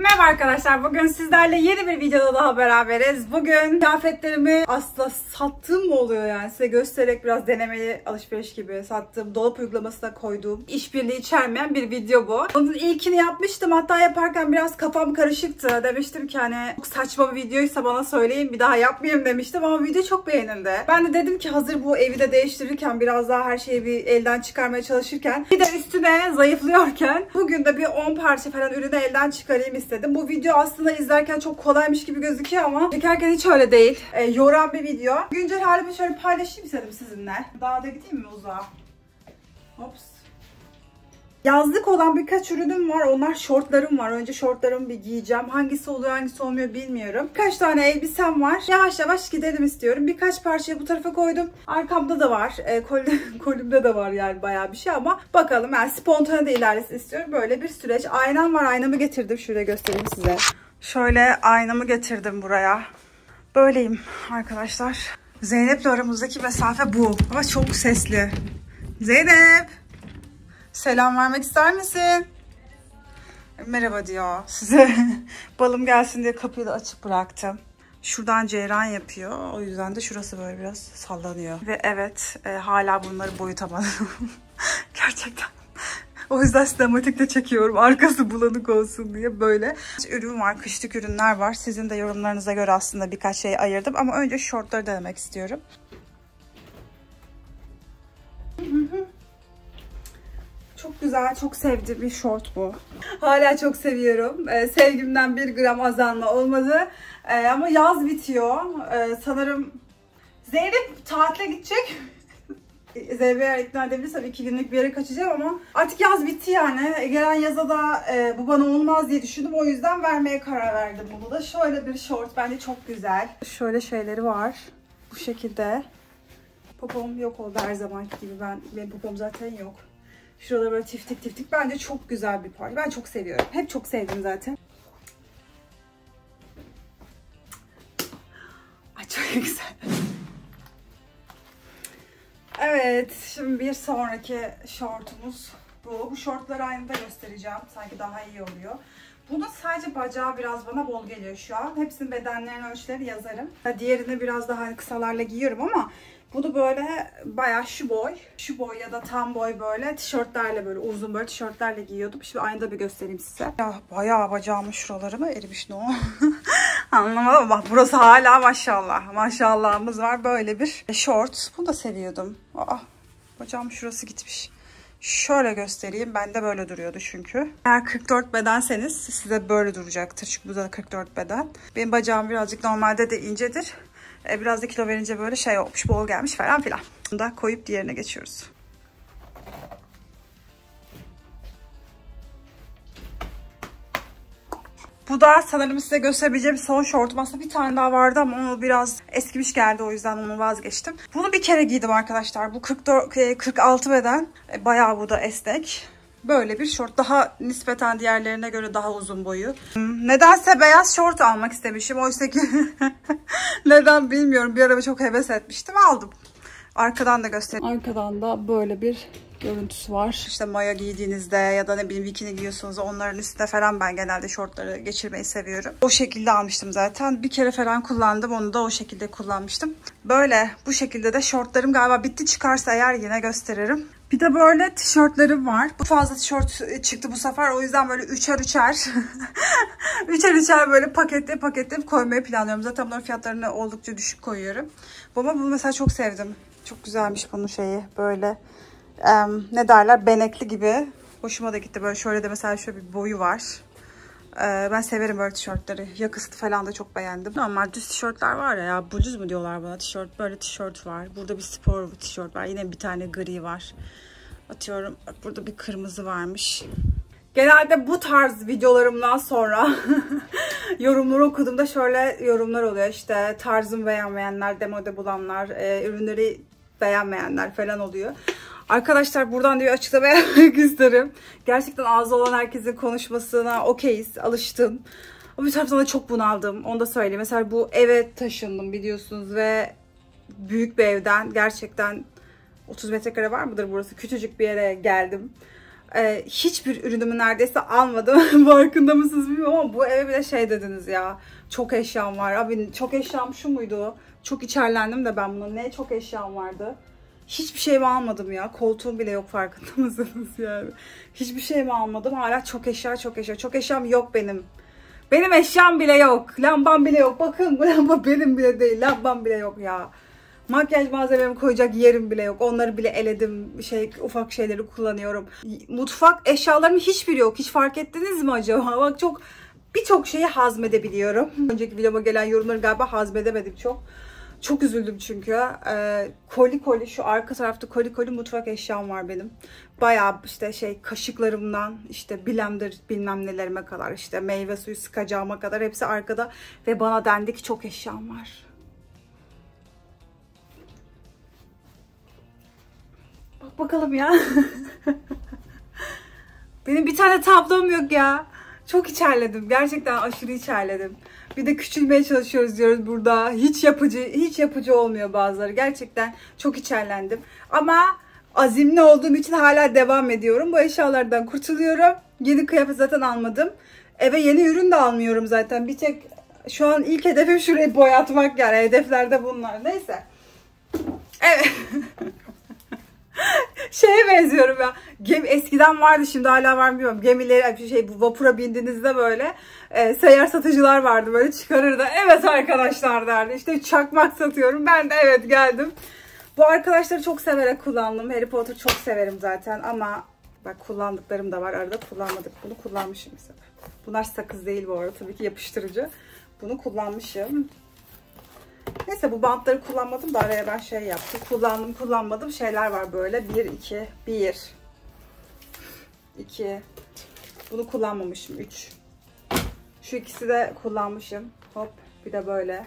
Merhaba arkadaşlar. Bugün sizlerle yeni bir videoda daha beraberiz. Bugün kıyafetlerimi aslında sattığım mı oluyor yani size göstererek biraz denemeli alışveriş gibi sattığım dolap uygulamasına koyduğum işbirliği içermeyen bir video bu. Onun ilkini yapmıştım. Hatta yaparken biraz kafam karışıktı. Demiştim ki hani çok saçma bir videoysa bana söyleyin bir daha yapmayayım demiştim ama video çok beğenildi. Ben de dedim ki hazır bu evi de değiştirirken biraz daha her şeyi bir elden çıkarmaya çalışırken bir de üstüne zayıflıyorken bugün de bir 10 parça falan ürünü elden çıkarayım istedim. Bu video aslında izlerken çok kolaymış gibi gözüküyor ama çekerken hiç öyle değil. E, yoran bir video. Güncel halimi şöyle paylaşayım istedim sizinle. Daha da gideyim mi uzağa? Hops. Yazlık olan birkaç ürünüm var. Onlar şortlarım var. Önce şortlarımı bir giyeceğim. Hangisi oluyor hangisi olmuyor bilmiyorum. Birkaç tane elbisem var. Yavaş yavaş gidelim istiyorum. Birkaç parçayı bu tarafa koydum. Arkamda da var. E, kol, kolümde de var yani bayağı bir şey ama bakalım. Yani spontane de ilerlesin istiyorum. Böyle bir süreç. Aynam var. Aynamı getirdim. Şöyle göstereyim size. Şöyle aynamı getirdim buraya. Böyleyim arkadaşlar. Zeynep'le aramızdaki mesafe bu. Ama çok sesli. Zeynep! Selam vermek ister misin? Merhaba diyor size. Balım gelsin diye kapıyı da açık bıraktım. Şuradan ceyran yapıyor. O yüzden de şurası böyle biraz sallanıyor. Ve evet e, hala bunları boyutamadım. Gerçekten. O yüzden sinematikte çekiyorum. Arkası bulanık olsun diye böyle. Ürün var, kışlık ürünler var. Sizin de yorumlarınıza göre aslında birkaç şey ayırdım. Ama önce şortları denemek istiyorum. Çok güzel, çok sevdiğim bir şort bu. Hala çok seviyorum. Ee, sevgimden bir gram azalma olmadı. Ee, ama yaz bitiyor. Ee, sanırım Zeynep tatile gidecek. Eğer ikna edebilirsem iki günlük bir yere kaçacağım ama artık yaz bitti yani. Gelen yaza da e, bu bana olmaz diye düşündüm. O yüzden vermeye karar verdim bunu da. Şöyle bir şort bence çok güzel. Şöyle şeyleri var. Bu şekilde. Popom yok oldu her zamanki gibi. Ben, benim popom zaten yok. Şurada böyle tiftik tiftik. Bence çok güzel bir parça. Ben çok seviyorum. Hep çok sevdim zaten. Ay çok güzel. Evet. Şimdi bir sonraki şortumuz bu. Bu şortları aynı da göstereceğim. Sanki daha iyi oluyor. Bunun sadece bacağı biraz bana bol geliyor şu an. Hepsinin bedenlerini ölçüleri yazarım. Diğerini biraz daha kısalarla giyiyorum ama bunu böyle bayağı şu boy, şu boy ya da tam boy böyle tişörtlerle böyle uzun böyle tişörtlerle giyiyordum. Şimdi aynada bir göstereyim size. Ya bayağı bacağımın şuraları mı erimiş ne o? Anlamadım bak burası hala maşallah. Maşallahımız var böyle bir short. Bunu da seviyordum. Aa bacağım şurası gitmiş. Şöyle göstereyim. Bende böyle duruyordu çünkü. Eğer 44 bedenseniz size böyle duracaktır. Çünkü bu da 44 beden. Benim bacağım birazcık normalde de incedir. E, biraz da kilo verince böyle şey olmuş, bol gelmiş falan filan. Bunu da koyup diğerine geçiyoruz. Bu da sanırım size gösterebileceğim son şortum. Aslında bir tane daha vardı ama o biraz eskimiş geldi. O yüzden onu vazgeçtim. Bunu bir kere giydim arkadaşlar. Bu 44, 46 beden. E, bayağı bu da esnek. Böyle bir şort. Daha nispeten diğerlerine göre daha uzun boyu. Nedense beyaz şort almak istemişim. Oysa ki neden bilmiyorum. Bir ara çok heves etmiştim. Aldım. Arkadan da göstereyim. Arkadan da böyle bir görüntüsü var. İşte maya giydiğinizde ya da ne bileyim bikini giyiyorsunuz onların üstüne falan ben genelde şortları geçirmeyi seviyorum. O şekilde almıştım zaten. Bir kere falan kullandım. Onu da o şekilde kullanmıştım. Böyle bu şekilde de şortlarım galiba bitti. Çıkarsa eğer yine gösteririm. Bir de böyle tişörtlerim var. Bu fazla tişört çıktı bu sefer. O yüzden böyle üçer üçer. üçer üçer böyle pakette pakette koymayı planlıyorum. Zaten bunların fiyatlarını oldukça düşük koyuyorum. Ama bunu mesela çok sevdim. Çok güzelmiş bunun şeyi. Böyle um, ne derler benekli gibi. Hoşuma da gitti. Böyle şöyle de mesela şöyle bir boyu var. Ee, ben severim böyle tişörtleri. Yakısı falan da çok beğendim. Normal düz tişörtler var ya. ya bluz mu diyorlar buna tişört. Böyle tişört var. Burada bir spor tişört var. Yine bir tane gri var. Atıyorum. Burada bir kırmızı varmış. Genelde bu tarz videolarımdan sonra yorumları okuduğumda şöyle yorumlar oluyor. İşte tarzım beğenmeyenler, demode bulanlar, e, ürünleri beğenmeyenler falan oluyor. Arkadaşlar buradan diye açıklama yapmak isterim. Gerçekten ağzı olan herkesin konuşmasına okeyiz, alıştım. Ama bir taraftan da çok bunaldım. Onu da söyleyeyim. Mesela bu eve taşındım biliyorsunuz ve büyük bir evden gerçekten 30 metrekare var mıdır burası? Küçücük bir yere geldim. Ee, hiçbir ürünümü neredeyse almadım. Farkında mısınız bilmiyorum ama bu eve bile şey dediniz ya. Çok eşyam var. Abi çok eşyam şu muydu? Çok içerlendim de ben buna. Ne çok eşyam vardı? Hiçbir şeyimi almadım ya. Koltuğum bile yok farkında mısınız yani? Hiçbir şeyimi almadım. Hala çok eşya çok eşya. Çok eşyam yok benim. Benim eşyam bile yok. Lambam bile yok. Bakın bu lamba benim bile değil. Lambam bile yok ya. Makyaj malzememi koyacak yerim bile yok. Onları bile eledim. Şey ufak şeyleri kullanıyorum. Mutfak eşyalarımın hiçbiri yok. Hiç fark ettiniz mi acaba? Bak çok birçok şeyi hazmedebiliyorum. Önceki videoma gelen yorumları galiba hazmedemedim çok. Çok üzüldüm çünkü. Ee, koli koli şu arka tarafta koli koli mutfak eşyam var benim. Bayağı işte şey kaşıklarımdan işte blender bilmem nelerime kadar işte meyve suyu sıkacağıma kadar hepsi arkada ve bana dendi ki çok eşyam var. Bak bakalım ya. Benim bir tane tablom yok ya. Çok içerledim. Gerçekten aşırı içerledim. Bir de küçülmeye çalışıyoruz diyoruz burada. Hiç yapıcı, hiç yapıcı olmuyor bazıları. Gerçekten çok içerlendim. Ama azimli olduğum için hala devam ediyorum. Bu eşyalardan kurtuluyorum. Yeni kıyafet zaten almadım. Eve yeni ürün de almıyorum zaten. Bir tek şu an ilk hedefim şurayı boyatmak yani. Hedeflerde bunlar. Neyse. Evet. şeye benziyorum ya. Gemi, eskiden vardı şimdi hala var mı bilmiyorum. Gemileri şey bu vapura bindiğinizde böyle e, seyyar satıcılar vardı böyle çıkarırdı. Evet arkadaşlar derdi. İşte çakmak satıyorum. Ben de evet geldim. Bu arkadaşları çok severek kullandım. Harry Potter çok severim zaten ama bak kullandıklarım da var. Arada kullanmadık. Bunu kullanmışım mesela. Bunlar sakız değil bu arada. Tabii ki yapıştırıcı. Bunu kullanmışım. Neyse bu bantları kullanmadım da araya ben şey yaptım. Kullandım kullanmadım şeyler var böyle. 1, 2, 1, 2. Bunu kullanmamışım. 3. Şu ikisi de kullanmışım. Hop bir de böyle.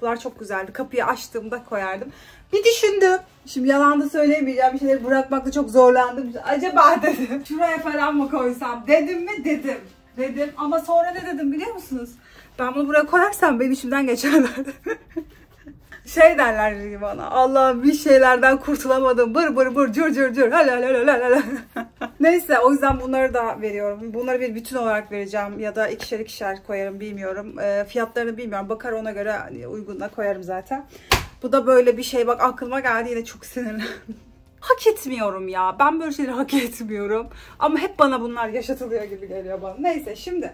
Bunlar çok güzeldi. Kapıyı açtığımda koyardım. Bir düşündüm. Şimdi yalan da söyleyemeyeceğim. Bir şeyleri bırakmakta çok zorlandım. Acaba dedim. Şuraya falan mı koysam? Dedim mi? Dedim. Dedim. Ama sonra ne dedim biliyor musunuz? Ben bunu buraya koyarsam benim içimden geçerler. şey derler bana. Allah'ım bir şeylerden kurtulamadım. Bır bır bır cır cır cır. Hala hala hala Neyse o yüzden bunları da veriyorum. Bunları bir bütün olarak vereceğim. Ya da ikişer ikişer koyarım bilmiyorum. E, fiyatlarını bilmiyorum. Bakar ona göre hani uygunla koyarım zaten. Bu da böyle bir şey. Bak aklıma geldi yine çok sinirlendim. hak etmiyorum ya. Ben böyle şeyleri hak etmiyorum. Ama hep bana bunlar yaşatılıyor gibi geliyor bana. Neyse şimdi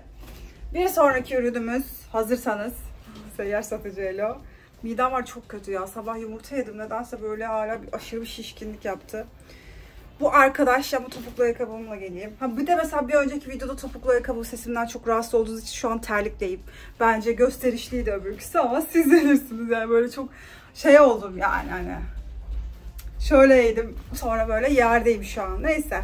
bir sonraki ürünümüz hazırsanız seyyar satıcı Elo. Midem var çok kötü ya. Sabah yumurta yedim. Nedense böyle hala bir aşırı bir şişkinlik yaptı. Bu arkadaş ya bu topuklu ayakkabımla geleyim. Ha bir de mesela bir önceki videoda topuklu ayakkabı sesimden çok rahatsız olduğunuz için şu an terlikleyip bence gösterişliydi öbürküsü ama siz bilirsiniz yani böyle çok şey oldum yani hani. Şöyleydim sonra böyle yerdeyim şu an. Neyse.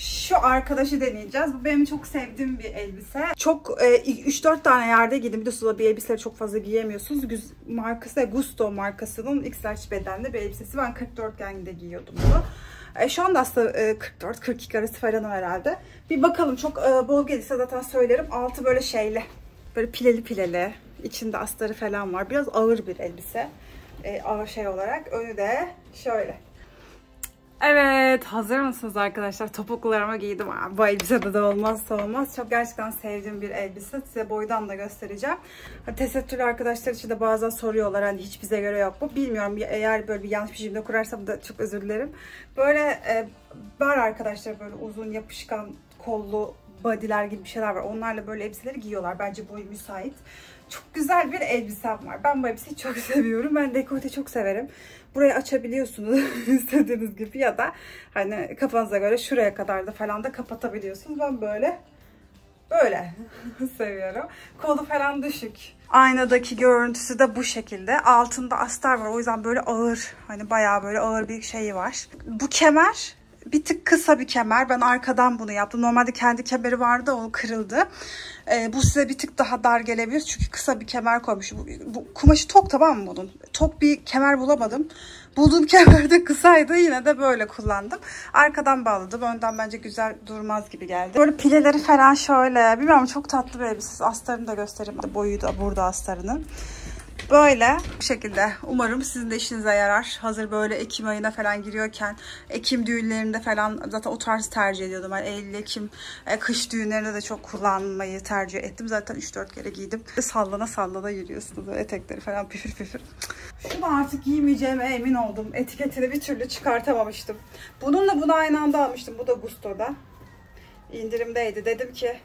Şu arkadaşı deneyeceğiz. Bu benim çok sevdiğim bir elbise. Çok e, 3-4 tane yerde giydim. Biliyorsunuz bir elbiseleri çok fazla giyemiyorsunuz. Güz, markası Gusto markasının XL bedenli bir elbisesi. Ben 44 gengde giyiyordum bunu. E, şu anda aslında e, 44-42 arası falan herhalde. Bir bakalım çok e, bol gelirse zaten söylerim. Altı böyle şeyli. Böyle pileli pileli. İçinde astarı falan var. Biraz ağır bir elbise. E, ağır şey olarak. Önü de şöyle. Evet hazır mısınız arkadaşlar? Topuklarımı giydim. Bu elbise de olmazsa olmaz. Çok gerçekten sevdiğim bir elbise. Size boydan da göstereceğim. Tesettürlü arkadaşlar için de bazen soruyorlar. Hani hiç bize göre yok bu. Bilmiyorum eğer böyle bir yanlış bir cümle kurarsam da çok özür dilerim. Böyle e, var arkadaşlar böyle uzun yapışkan kollu bodyler gibi bir şeyler var. Onlarla böyle elbiseleri giyiyorlar. Bence boyu müsait. Çok güzel bir elbisem var. Ben bu elbiseyi çok seviyorum. Ben dekolte çok severim. Burayı açabiliyorsunuz istediğiniz gibi ya da hani kafanıza göre şuraya kadar da falan da kapatabiliyorsunuz. Ben böyle böyle seviyorum. Kolu falan düşük. Aynadaki görüntüsü de bu şekilde. Altında astar var. O yüzden böyle ağır. Hani bayağı böyle ağır bir şeyi var. Bu kemer bir tık kısa bir kemer. Ben arkadan bunu yaptım. Normalde kendi kemeri vardı o kırıldı. Ee, bu size bir tık daha dar gelebilir. Çünkü kısa bir kemer koymuş. Bu, bu kumaşı tok tamam mı bunun? Tok bir kemer bulamadım. Bulduğum kemer de kısaydı. Yine de böyle kullandım. Arkadan bağladım. Önden bence güzel durmaz gibi geldi. Böyle pileleri falan şöyle. Bilmiyorum çok tatlı bir elbise. Astarını da göstereyim. Boyu da burada astarının. Böyle bu şekilde. Umarım sizin de işinize yarar. Hazır böyle Ekim ayına falan giriyorken Ekim düğünlerinde falan zaten o tarz tercih ediyordum. Ben Eylül, Ekim, e, kış düğünlerinde de çok kullanmayı tercih ettim. Zaten 3-4 kere giydim. Sallana sallana yürüyorsunuz. Etekleri falan püfür püfür. Şunu artık giymeyeceğime emin oldum. Etiketini bir türlü çıkartamamıştım. Bununla bunu aynı anda almıştım. Bu da Gusto'da. İndirimdeydi. Dedim ki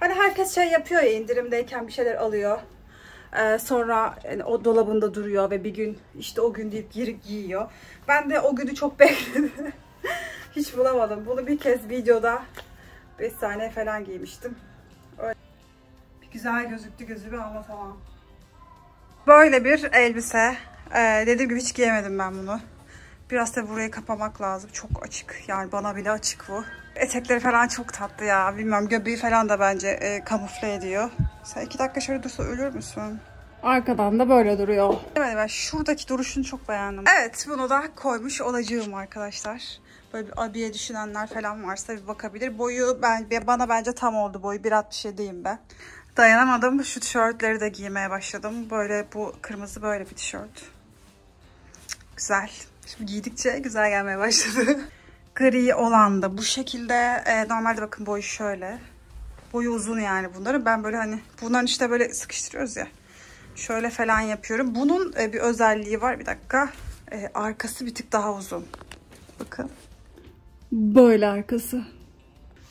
hani herkes şey yapıyor ya indirimdeyken bir şeyler alıyor. Ee, sonra yani o dolabında duruyor ve bir gün işte o gün deyip girip giyiyor. Ben de o günü çok bekledim. Hiç bulamadım. Bunu bir kez videoda 5 saniye falan giymiştim. Öyle. Bir güzel gözüktü gözümü anlatamam. Böyle bir elbise. Ee, dediğim gibi hiç giyemedim ben bunu. Biraz da burayı kapamak lazım. Çok açık. Yani bana bile açık bu. Etekleri falan çok tatlı ya. Bilmiyorum göbeği falan da bence e, kamufle ediyor. Sen iki dakika şöyle dursa ölür müsün? Arkadan da böyle duruyor. Evet ben şuradaki duruşunu çok beğendim. Evet bunu da koymuş olacağım arkadaşlar. Böyle bir abiye düşünenler falan varsa bir bakabilir. Boyu ben bana bence tam oldu boyu. 1.67'yim ben. Dayanamadım. Şu tişörtleri de giymeye başladım. Böyle bu kırmızı böyle bir tişört. Güzel. Şimdi giydikçe güzel gelmeye başladı. Gri olan da bu şekilde. E, normalde bakın boyu şöyle. Boyu uzun yani bunların. Ben böyle hani bunların işte böyle sıkıştırıyoruz ya. Şöyle falan yapıyorum. Bunun e, bir özelliği var. Bir dakika. E, arkası bir tık daha uzun. Bakın. Böyle arkası.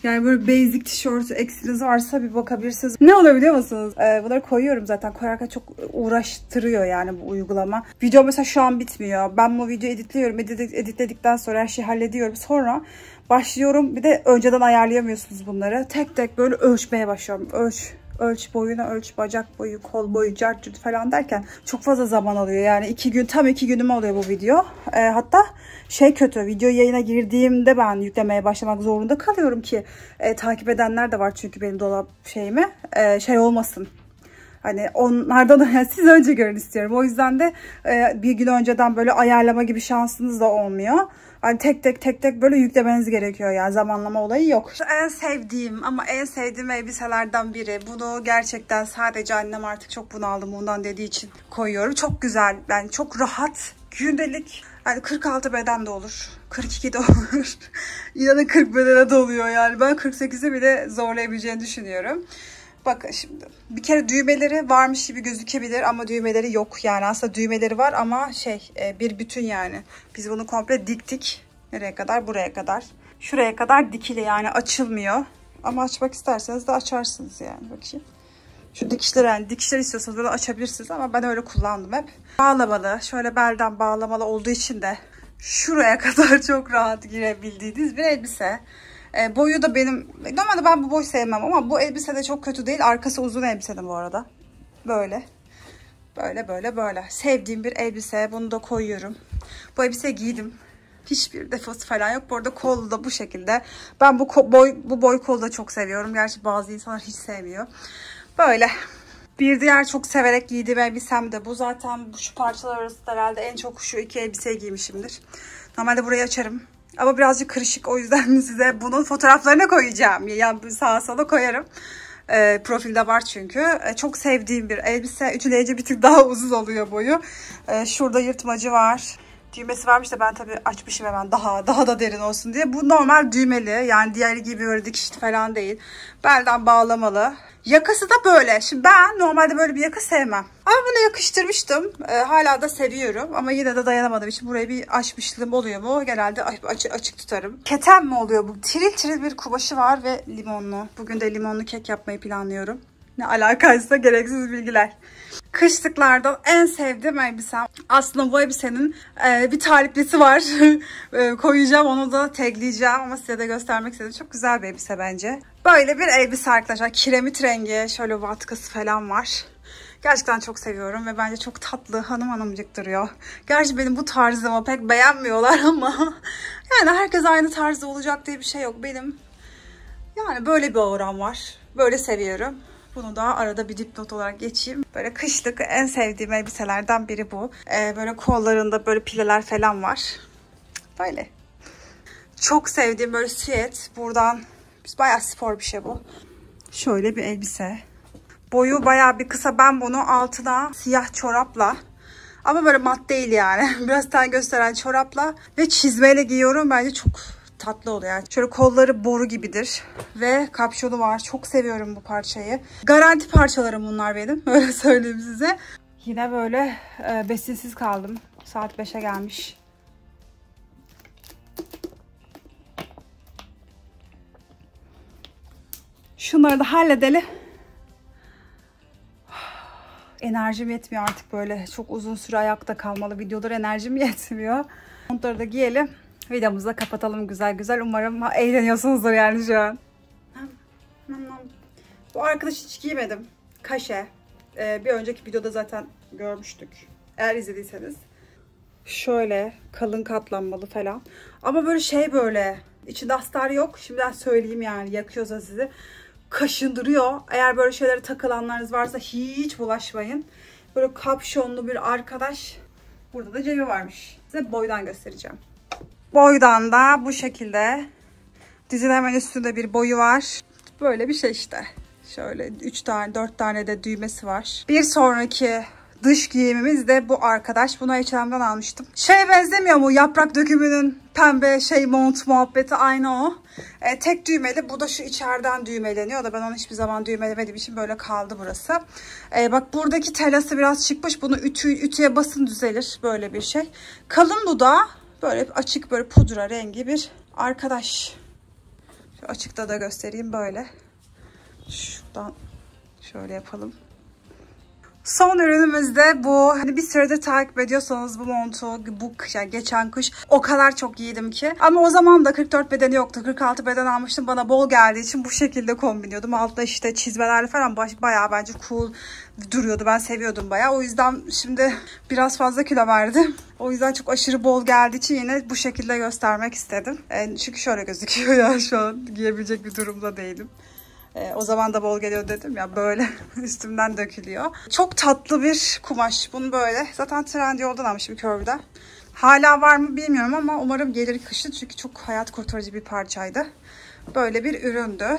Yani böyle basic tişört eksiniz varsa bir bakabilirsiniz. Ne oluyor biliyor musunuz? Ee, bunları koyuyorum zaten. Koyarken çok uğraştırıyor yani bu uygulama. Video mesela şu an bitmiyor. Ben bu videoyu editliyorum. Edit, editledikten sonra her şeyi hallediyorum. Sonra başlıyorum. Bir de önceden ayarlayamıyorsunuz bunları. Tek tek böyle ölçmeye başlıyorum. Ölç ölç boyunu ölç bacak boyu kol boyu cart falan derken çok fazla zaman alıyor. Yani iki gün tam iki günüm oluyor bu video. E, hatta şey kötü video yayına girdiğimde ben yüklemeye başlamak zorunda kalıyorum ki e, takip edenler de var çünkü benim dolap şeyimi e, şey olmasın. Hani onlardan da yani siz önce görün istiyorum. O yüzden de e, bir gün önceden böyle ayarlama gibi şansınız da olmuyor. Hani tek tek tek tek böyle yüklemeniz gerekiyor yani zamanlama olayı yok. En sevdiğim ama en sevdiğim elbiselerden biri. Bunu gerçekten sadece annem artık çok bunaldım bundan dediği için koyuyorum. Çok güzel yani çok rahat gündelik yani 46 beden de olur. 42 de olur. İnanın 40 bedene de oluyor yani. Ben 48'e bile zorlayabileceğini düşünüyorum. Bakın şimdi bir kere düğmeleri varmış gibi gözükebilir ama düğmeleri yok. Yani aslında düğmeleri var ama şey e, bir bütün yani. Biz bunu komple diktik. Nereye kadar? Buraya kadar. Şuraya kadar dikili yani açılmıyor. Ama açmak isterseniz de açarsınız yani. Bakayım. Şu dikişler yani dikişler istiyorsanız böyle açabilirsiniz ama ben öyle kullandım hep. Bağlamalı. Şöyle belden bağlamalı olduğu için de şuraya kadar çok rahat girebildiğiniz bir elbise. E, boyu da benim... Normalde ben bu boy sevmem ama bu elbise de çok kötü değil. Arkası uzun elbise de bu arada. Böyle. Böyle böyle böyle. Sevdiğim bir elbise. Bunu da koyuyorum. Bu elbise giydim. Hiçbir defosu falan yok. Bu arada kolu da bu şekilde. Ben bu boy bu boy kolu da çok seviyorum. Gerçi bazı insanlar hiç sevmiyor. Böyle. Bir diğer çok severek giydiğim elbisem de bu. Zaten şu parçalar arasında herhalde en çok şu iki elbiseyi giymişimdir. Normalde burayı açarım. Ama birazcık kırışık o yüzden size bunun fotoğraflarını koyacağım. Yani sağa sola koyarım. E, profilde var çünkü. E, çok sevdiğim bir elbise. Ütüleyince bir tık daha uzun oluyor boyu. E, şurada yırtmacı var. Düğmesi varmış da ben tabii açmışım hemen daha daha da derin olsun diye. Bu normal düğmeli. Yani diğer gibi böyle dikişli falan değil. Belden bağlamalı. Yakası da böyle. Şimdi ben normalde böyle bir yaka sevmem. Ama bunu yakıştırmıştım. E, hala da seviyorum. Ama yine de dayanamadığım için buraya bir açmışlığım oluyor mu? Genelde açık, açık tutarım. Keten mi oluyor bu? Tiril tiril bir kumaşı var ve limonlu. Bugün de limonlu kek yapmayı planlıyorum. Ne alakaysa gereksiz bilgiler. Kışlıklardan en sevdiğim elbisem. Aslında bu elbisenin e, bir taliplisi var. e, koyacağım onu da tagleyeceğim ama size de göstermek istedim. Çok güzel bir elbise bence. Böyle bir elbise arkadaşlar. Kiremit rengi şöyle vatkası falan var. Gerçekten çok seviyorum ve bence çok tatlı hanım hanımcık duruyor. Gerçi benim bu tarzımı pek beğenmiyorlar ama yani herkes aynı tarzda olacak diye bir şey yok. Benim yani böyle bir oran var. Böyle seviyorum. Bunu da arada bir dipnot olarak geçeyim. Böyle kışlık en sevdiğim elbiselerden biri bu. Ee, böyle kollarında böyle pileler falan var. Böyle. Çok sevdiğim böyle süet. Buradan bayağı spor bir şey bu. Şöyle bir elbise. Boyu bayağı bir kısa. Ben bunu altına siyah çorapla ama böyle mat değil yani. Biraz ten gösteren çorapla ve çizmeyle giyiyorum. Bence çok tatlı oluyor. Yani şöyle kolları boru gibidir. Ve kapşonu var. Çok seviyorum bu parçayı. Garanti parçalarım bunlar benim. Öyle söyleyeyim size. Yine böyle e, besinsiz kaldım. Saat 5'e gelmiş. Şunları da halledelim. Enerjim yetmiyor artık böyle. Çok uzun süre ayakta kalmalı videolar enerjim yetmiyor. Montları da giyelim. Videomuzu da kapatalım güzel güzel. Umarım eğleniyorsunuzdur yani şu an. Bu arkadaş hiç giymedim. Kaşe. Ee, bir önceki videoda zaten görmüştük. Eğer izlediyseniz. Şöyle kalın katlanmalı falan. Ama böyle şey böyle. İçinde astar yok. Şimdiden söyleyeyim yani yakıyorsa sizi. Kaşındırıyor. Eğer böyle şeylere takılanlarınız varsa hiç bulaşmayın. Böyle kapşonlu bir arkadaş. Burada da cebi varmış. Size boydan göstereceğim. Boydan da bu şekilde. Dizin hemen üstünde bir boyu var. Böyle bir şey işte. Şöyle 3 tane 4 tane de düğmesi var. Bir sonraki dış giyimimiz de bu arkadaş. Bunu H&M'den almıştım. Şeye benzemiyor mu? Yaprak dökümünün pembe şey mont muhabbeti aynı o. E, tek düğmeli. Bu da şu içeriden düğmeleniyor da ben onu hiçbir zaman düğmelemediğim için böyle kaldı burası. E, bak buradaki telası biraz çıkmış. Bunu ütü, ütüye basın düzelir. Böyle bir şey. Kalın dudağı böyle açık böyle pudra rengi bir arkadaş. Şu açıkta da göstereyim böyle. Şuradan şöyle yapalım. Son ürünümüz de bu. Hani bir süredir takip ediyorsanız bu montu bu kış, yani geçen kış o kadar çok giydim ki. Ama o zaman da 44 bedeni yoktu. 46 beden almıştım. Bana bol geldiği için bu şekilde kombinliyordum. Altta işte çizmelerle falan bayağı bence cool duruyordu. Ben seviyordum bayağı. O yüzden şimdi biraz fazla kilo verdim. O yüzden çok aşırı bol geldiği için yine bu şekilde göstermek istedim. Yani çünkü şöyle gözüküyor ya şu an giyebilecek bir durumda değilim. E, o zaman da bol geliyor dedim ya böyle üstümden dökülüyor. Çok tatlı bir kumaş. Bunu böyle zaten Trendyol'dan almışım Curve'da. Hala var mı bilmiyorum ama umarım gelir kışın çünkü çok hayat kurtarıcı bir parçaydı. Böyle bir üründü.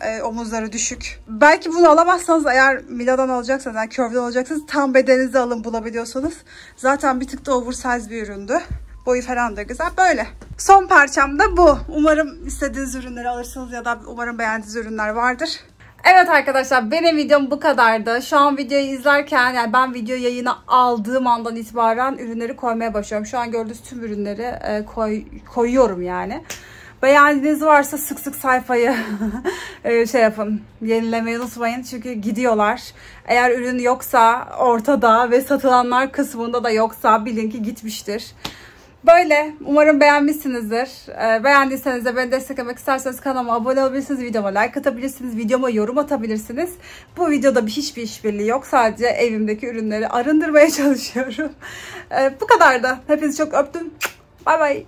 E, omuzları düşük. Belki bunu alamazsanız eğer Mila'dan alacaksanız, yani Curve'den alacaksanız tam bedeninizi alın bulabiliyorsanız. Zaten bir tık da oversize bir üründü. Boyu falan da güzel. Böyle. Son parçam da bu. Umarım istediğiniz ürünleri alırsınız ya da umarım beğendiğiniz ürünler vardır. Evet arkadaşlar benim videom bu kadardı. Şu an videoyu izlerken yani ben video yayını aldığım andan itibaren ürünleri koymaya başlıyorum. Şu an gördüğünüz tüm ürünleri e, koy, koyuyorum yani. Beğendiğiniz varsa sık sık sayfayı e, şey yapın yenilemeyi unutmayın çünkü gidiyorlar. Eğer ürün yoksa ortada ve satılanlar kısmında da yoksa bilin ki gitmiştir. Böyle. Umarım beğenmişsinizdir. Ee, beğendiyseniz de beni desteklemek isterseniz kanalıma abone olabilirsiniz. Videoma like atabilirsiniz. Videoma yorum atabilirsiniz. Bu videoda bir hiçbir işbirliği yok. Sadece evimdeki ürünleri arındırmaya çalışıyorum. Ee, bu kadar da. Hepinizi çok öptüm. Bay bay.